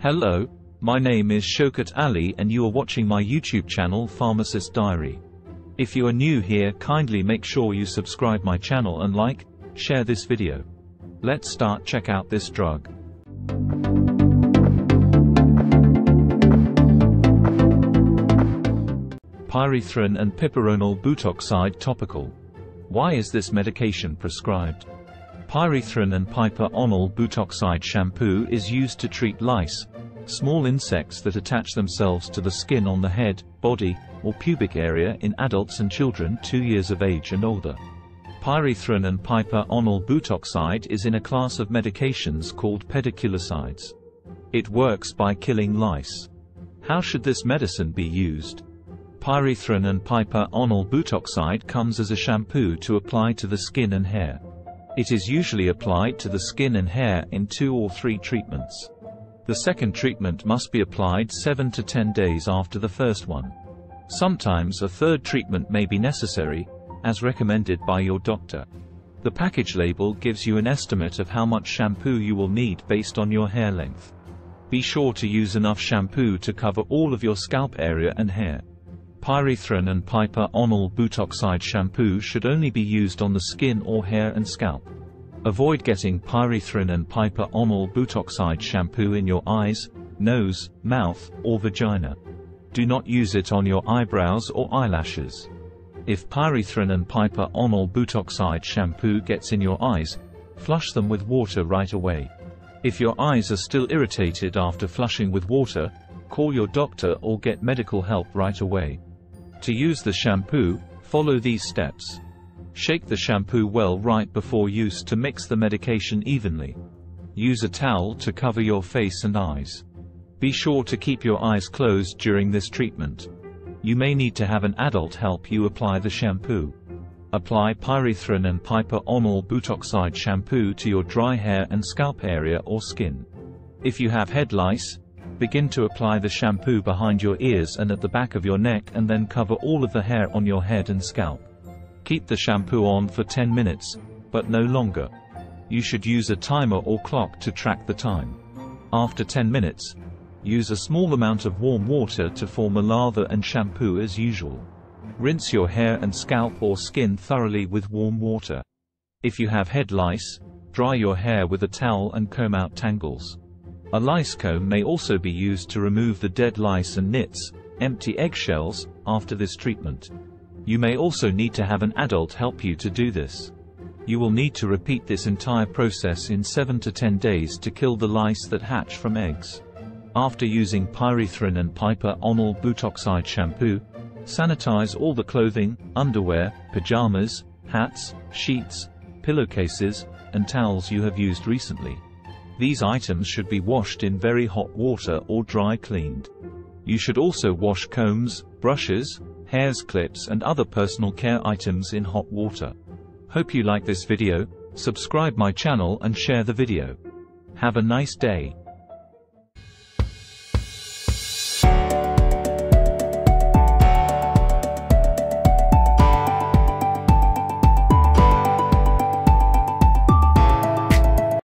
Hello, my name is Shokat Ali and you are watching my YouTube channel Pharmacist Diary. If you are new here kindly make sure you subscribe my channel and like, share this video. Let's start check out this drug. Pyrethrin and piperonyl butoxide topical. Why is this medication prescribed? Pyrethrin and piperonyl butoxide shampoo is used to treat lice, small insects that attach themselves to the skin on the head, body, or pubic area in adults and children 2 years of age and older. Pyrethrin and piperonyl butoxide is in a class of medications called pediculicides. It works by killing lice. How should this medicine be used? Pyrethrin and piperonyl butoxide comes as a shampoo to apply to the skin and hair. It is usually applied to the skin and hair in two or three treatments. The second treatment must be applied 7 to 10 days after the first one. Sometimes a third treatment may be necessary, as recommended by your doctor. The package label gives you an estimate of how much shampoo you will need based on your hair length. Be sure to use enough shampoo to cover all of your scalp area and hair. Pyrethrin and piperonyl butoxide shampoo should only be used on the skin or hair and scalp. Avoid getting pyrethrin and piperonyl butoxide shampoo in your eyes, nose, mouth, or vagina. Do not use it on your eyebrows or eyelashes. If pyrethrin and piperonyl butoxide shampoo gets in your eyes, flush them with water right away. If your eyes are still irritated after flushing with water, call your doctor or get medical help right away. To use the shampoo, follow these steps. Shake the shampoo well right before use to mix the medication evenly. Use a towel to cover your face and eyes. Be sure to keep your eyes closed during this treatment. You may need to have an adult help you apply the shampoo. Apply pyrethrin and piperonyl butoxide shampoo to your dry hair and scalp area or skin. If you have head lice, Begin to apply the shampoo behind your ears and at the back of your neck and then cover all of the hair on your head and scalp. Keep the shampoo on for 10 minutes, but no longer. You should use a timer or clock to track the time. After 10 minutes, use a small amount of warm water to form a lather and shampoo as usual. Rinse your hair and scalp or skin thoroughly with warm water. If you have head lice, dry your hair with a towel and comb out tangles. A lice comb may also be used to remove the dead lice and nits, empty eggshells, after this treatment. You may also need to have an adult help you to do this. You will need to repeat this entire process in 7 to 10 days to kill the lice that hatch from eggs. After using pyrethrin and piperonyl butoxide shampoo, sanitize all the clothing, underwear, pajamas, hats, sheets, pillowcases, and towels you have used recently. These items should be washed in very hot water or dry cleaned. You should also wash combs, brushes, hairs clips and other personal care items in hot water. Hope you like this video, subscribe my channel and share the video. Have a nice day.